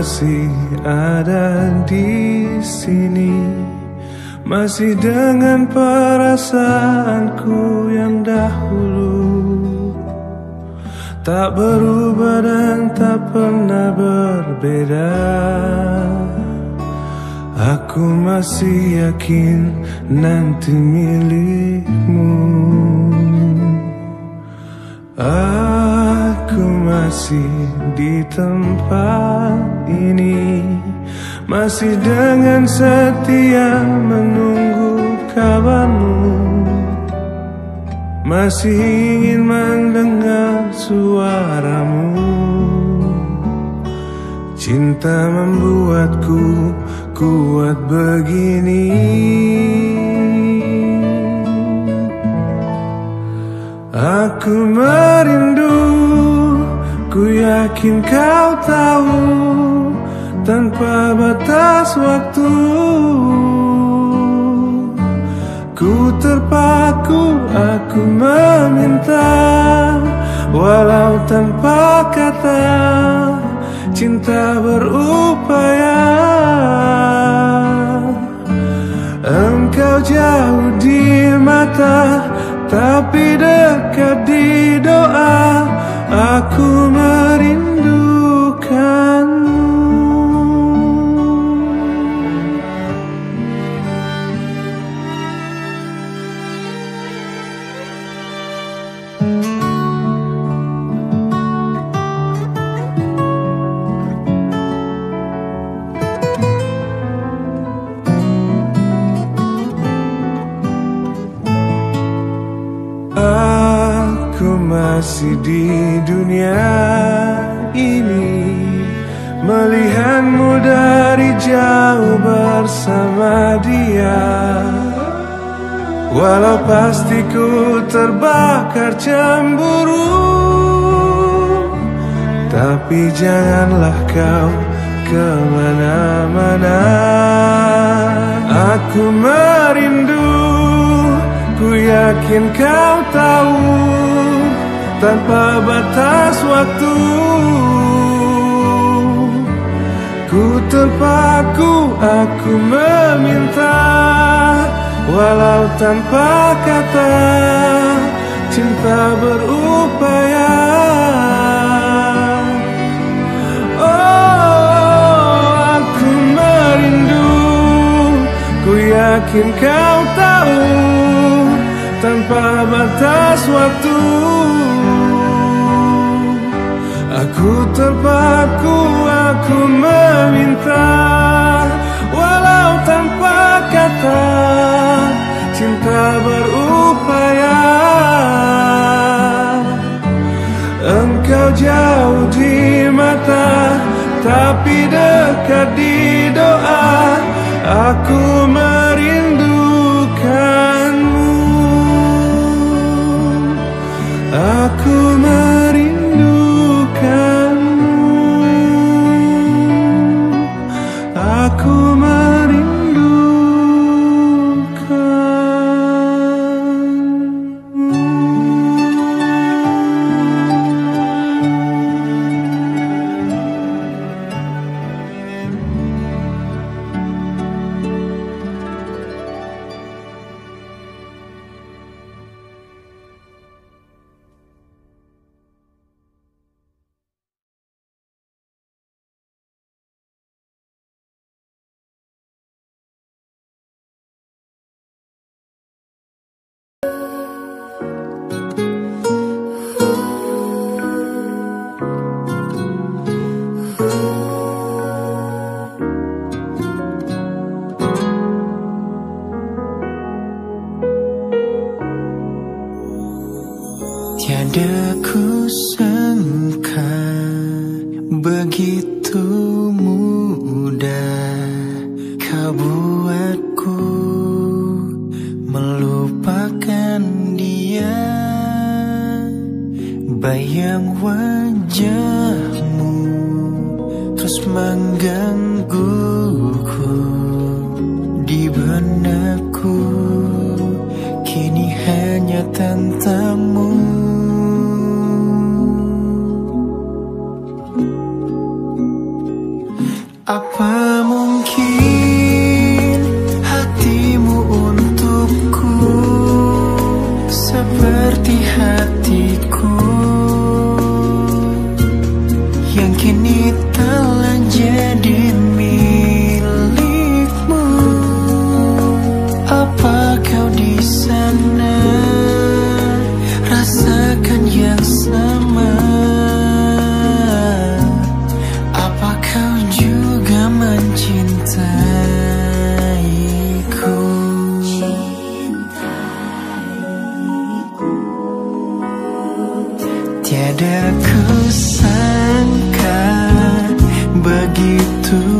masih ada di sini Masih dengan perasaanku yang dahulu. Tak berubah dan tak pernah berbeda. Aku masih yakin nanti milikmu Aku masih di tempat ini. Masih dengan setia menunggu kabarmu. Masih ingin mendengar suaramu. Cinta membuatku kuat begini. Aku merindu, ku yakin kau tahu Tanpa batas waktu. Ku terpaku, aku meminta Walau tanpa kata Cinta berupaya. Engkau jauh di mata Tapi dekat di doa Aku merindukanmu. Aku masih di dunia ini Melihatmu dari jauh bersama dia. Walau pasti ku terbakar cemburu Tapi janganlah kau ke mana-mana. Aku merindu Ku yakin kau tahu Tanpa batas waktu. Ku terpaku, aku meminta Walau tanpa kata Cinta berupaya. Oh, aku merindu Ku yakin kau tahu Tanpa batas waktu Aku terpaku, aku meminta Walau tanpa kata Cinta berupaya. Engkau jauh di mata Tapi dekat di doa begitu mudah kau buatku melupakan dia. Bayang wajahmu terus menggangguku Tiada kusangka begitu.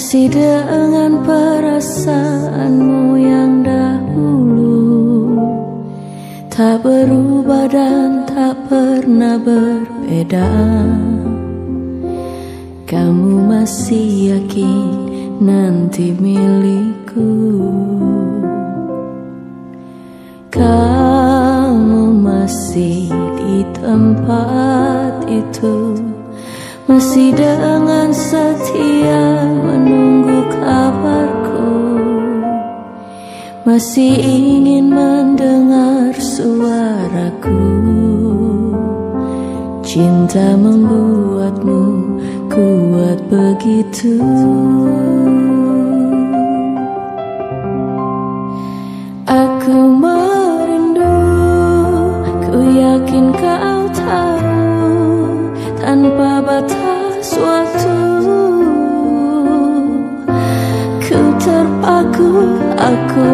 masih dengan perasaanmu yang dahulu. Tak berubah dan tak pernah berbeda. Kamu masih yakin nanti milikku. Kamu masih di tempat itu masih dengan setia menunggu kabarku. Masih ingin mendengar suaraku. Cinta membuatmu kuat begitu. Aku merindu ku yakin kau tahu tanpa waktu Ku terpaku, aku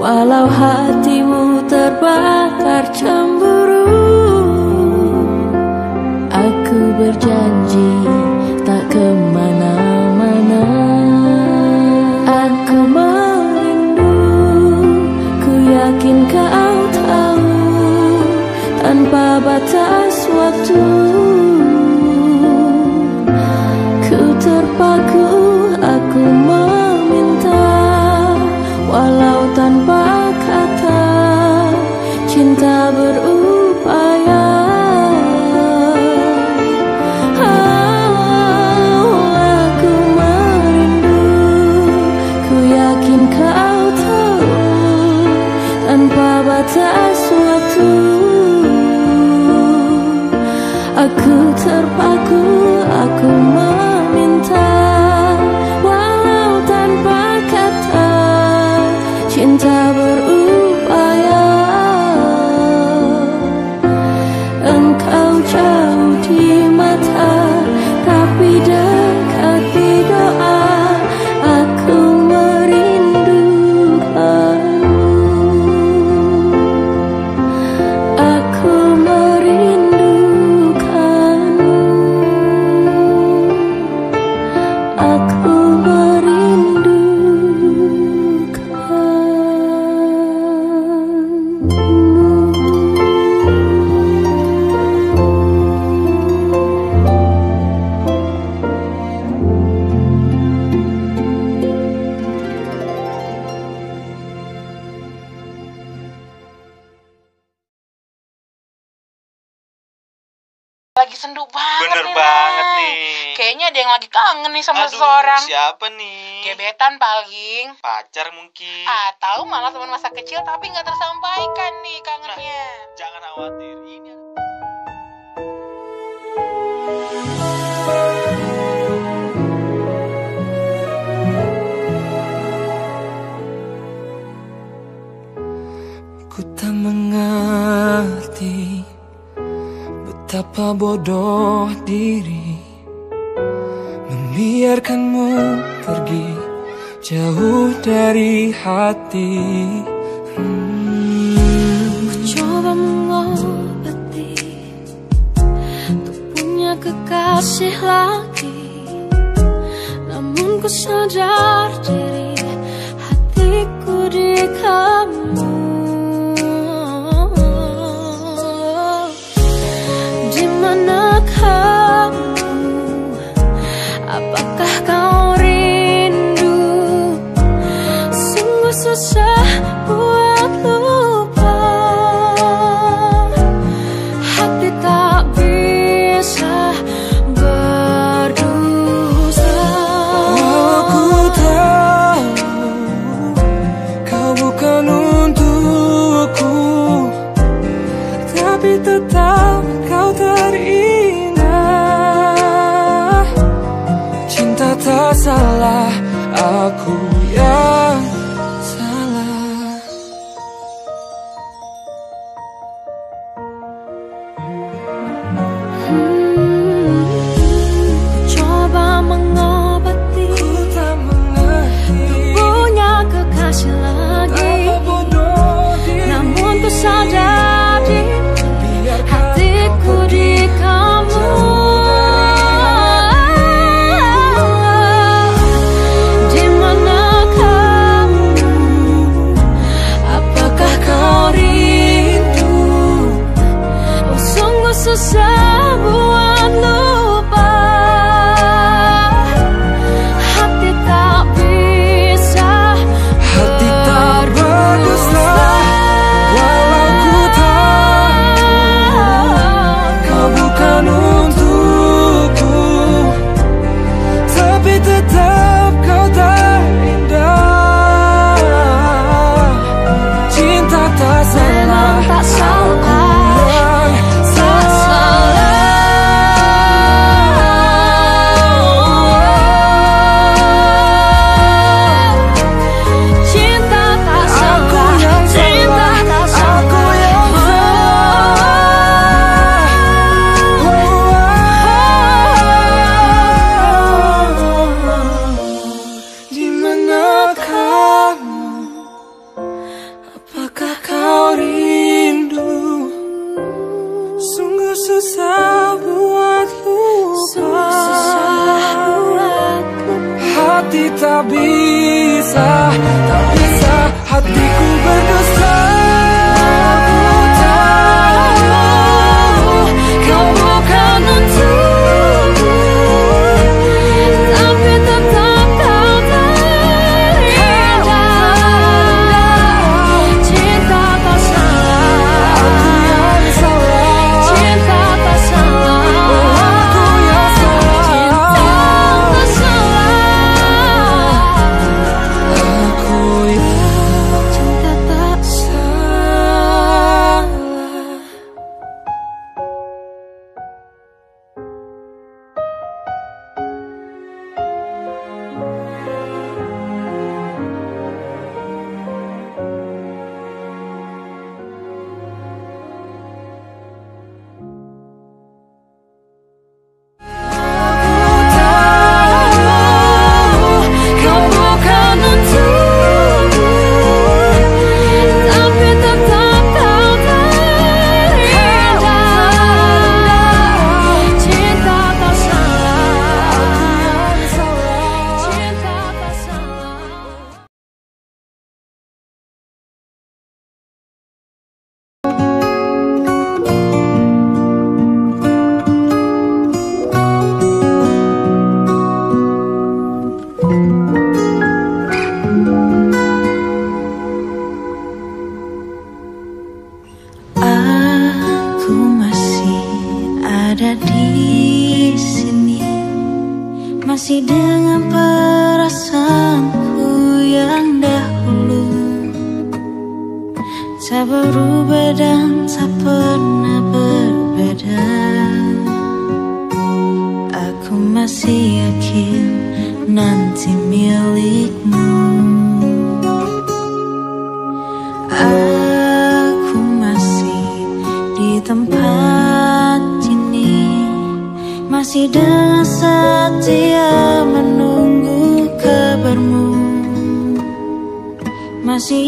Walau hatimu terbakar cemburu Aku berjanji. Ging? Pacar mungkin. Atau malah teman masa kecil tapi nggak tersampaikan nih kangennya. Nah, jangan khawatir, ini Ku tak mengerti betapa bodoh diri membiarkanmu pergi jauh dari hati. Hmm. Ku coba mengobati. Untuk punya kekasih lagi. Namun ku sadar diri Hatiku di kamu masih yakin nanti milikmu. Aku masih di tempat ini Masih dengan setia menunggu kabarmu. Masih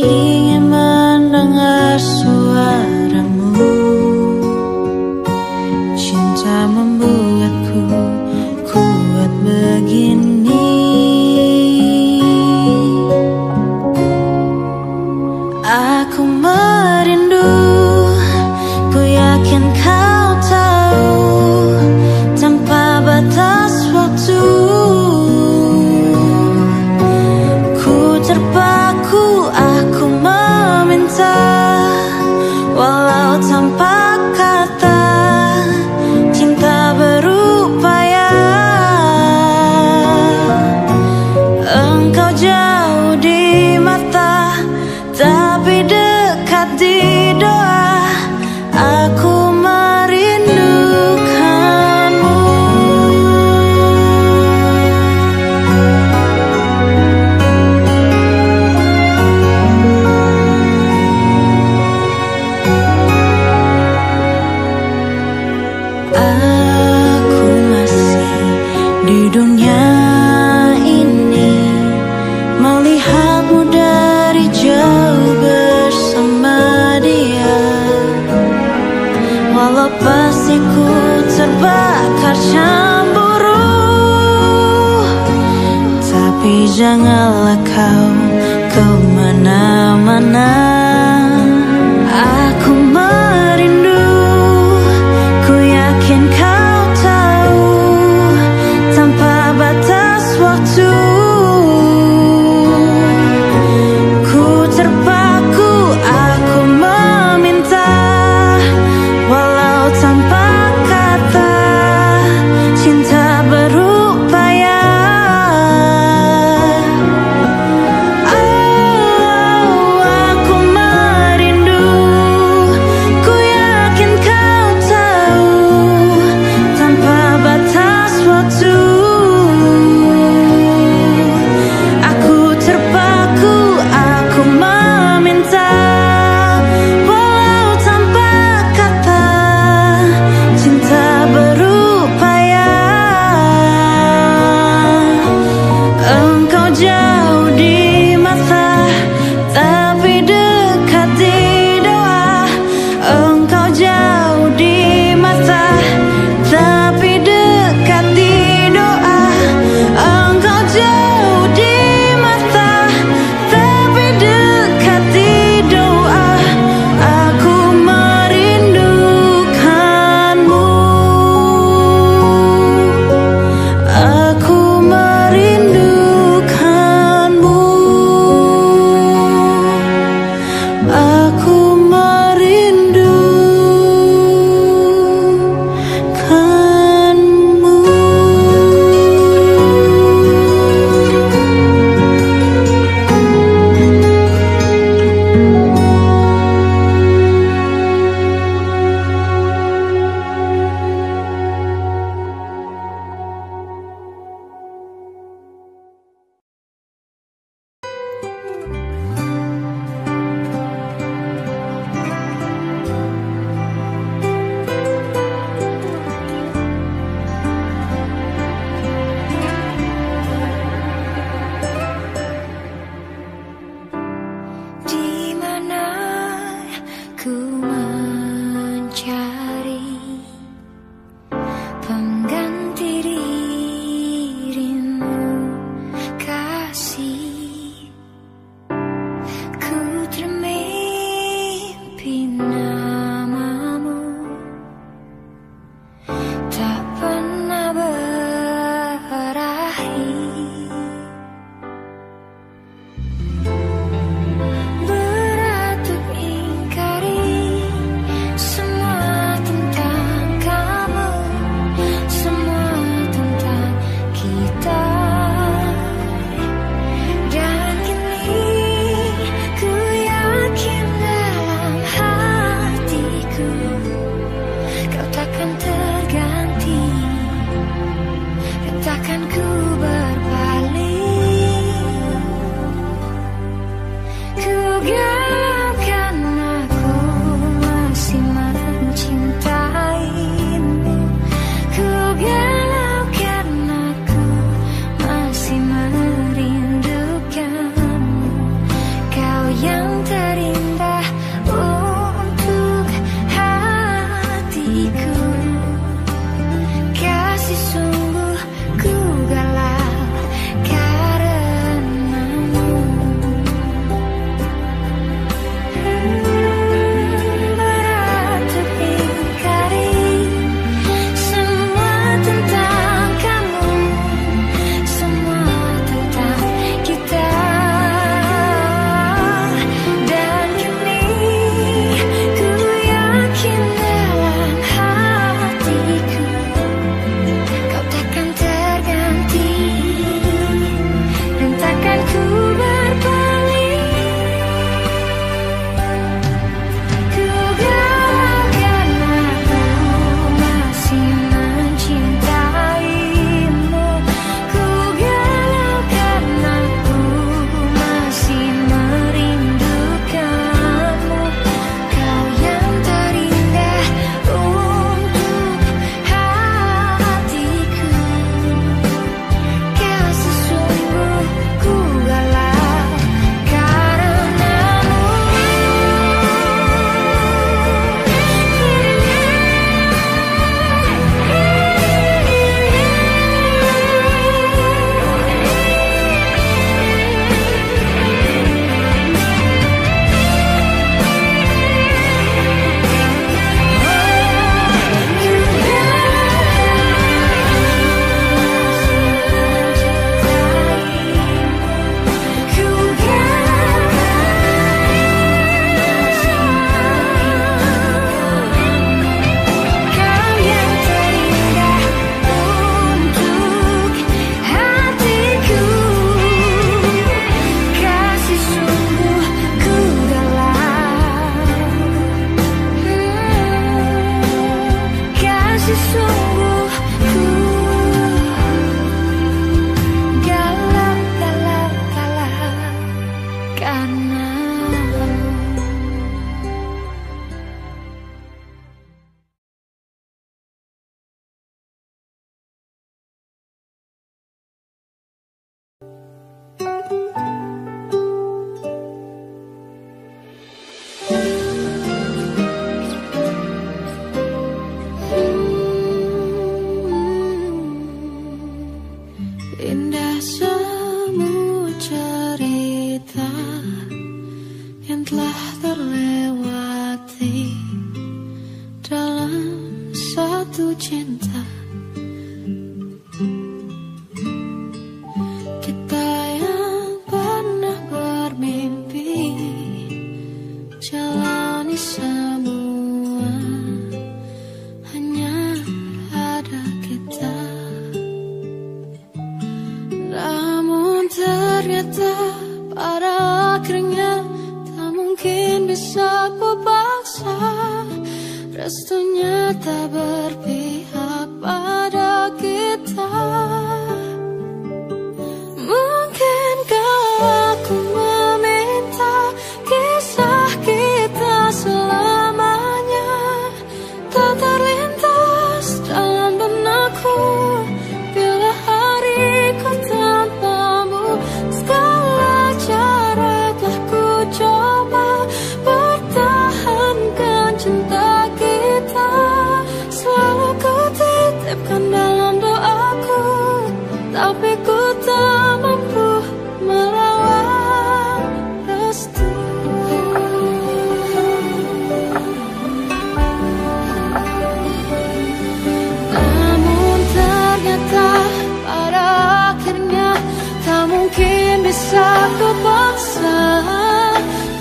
Satu paksa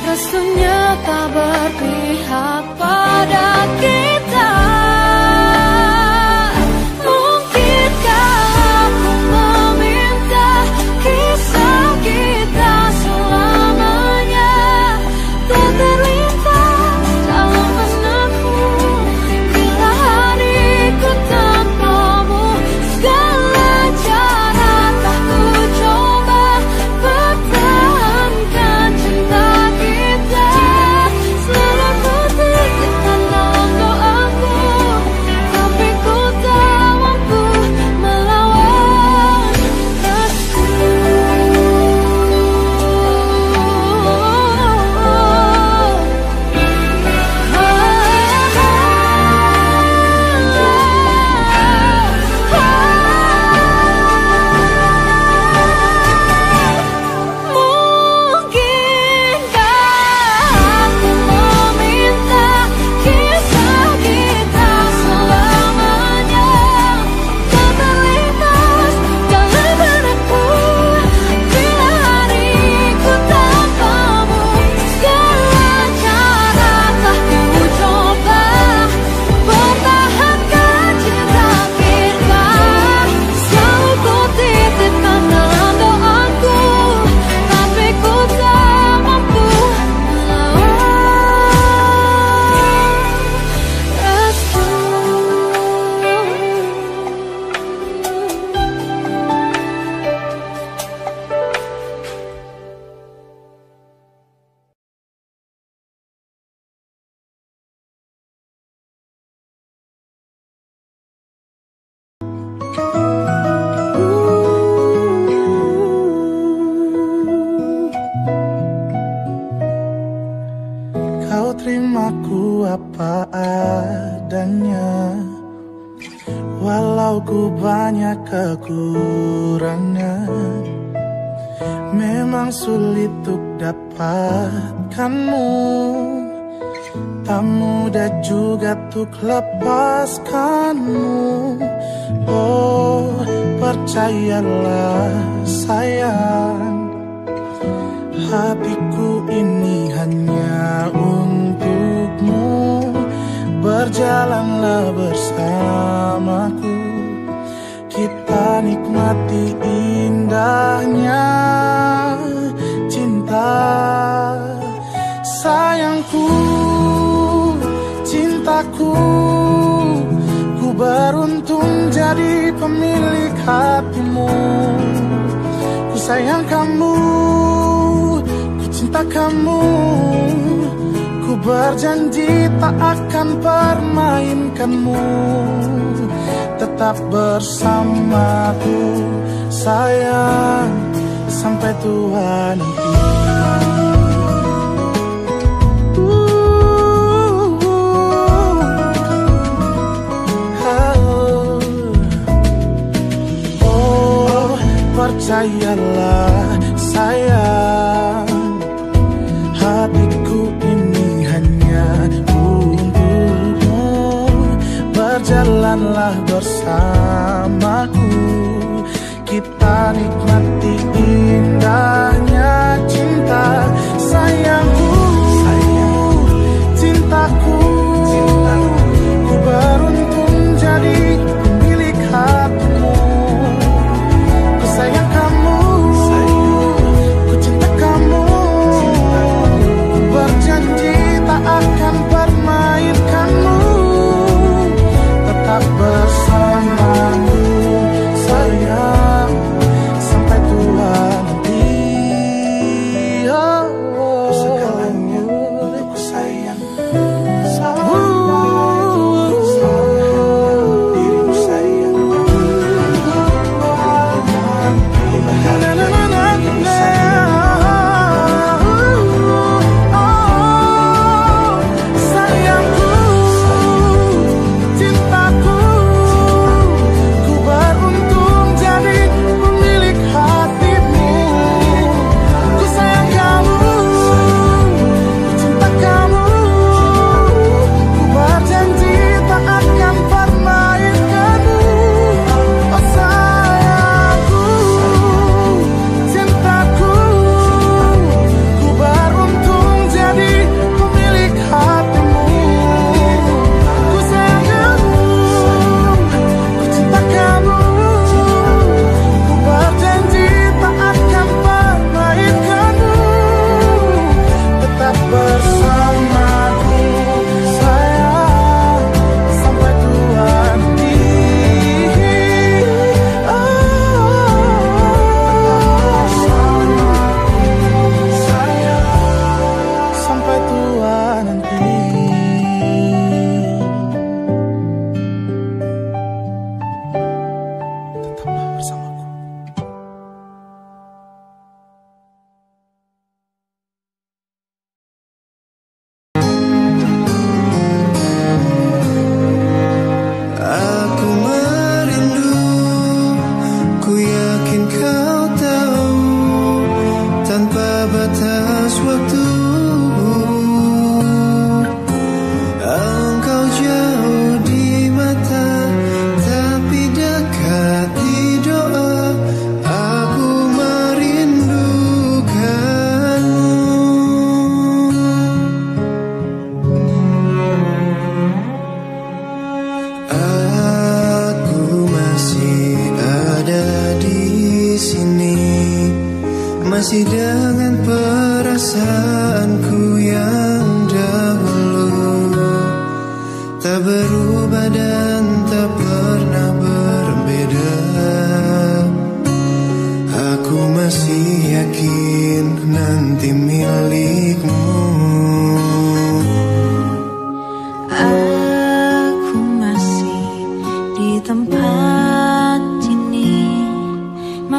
rasanya tak berpihak. memang sulit untuk dapatkanmu. Tak mudah juga untuk lepaskanmu. Oh percayalah sayang. Hatiku ini hanya untukmu. Berjalanlah bersamaku. Kita nikmati indahnya. Sayangku, cintaku Ku beruntung jadi pemilik hatimu. Ku sayang kamu, ku cinta kamu Ku berjanji tak akan permainkanmu. Tetap bersamaku sayang sampai Tuhan nanti sayalah sayang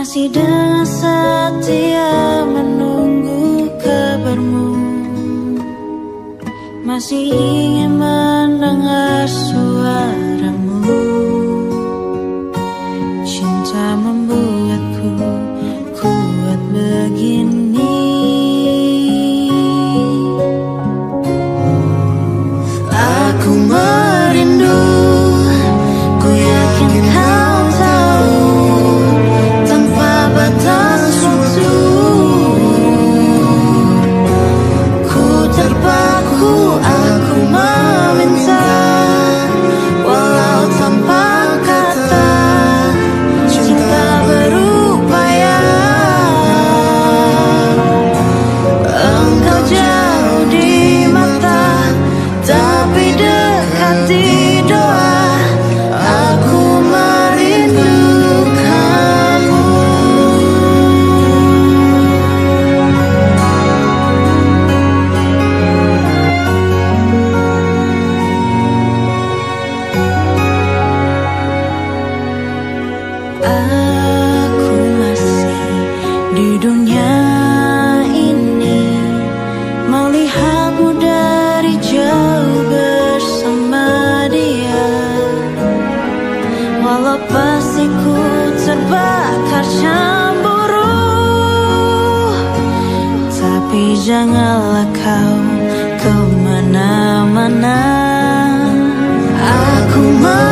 masih dengan setia menunggu kabarmu. Masih ingin mendengar suara Aku